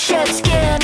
shed skin.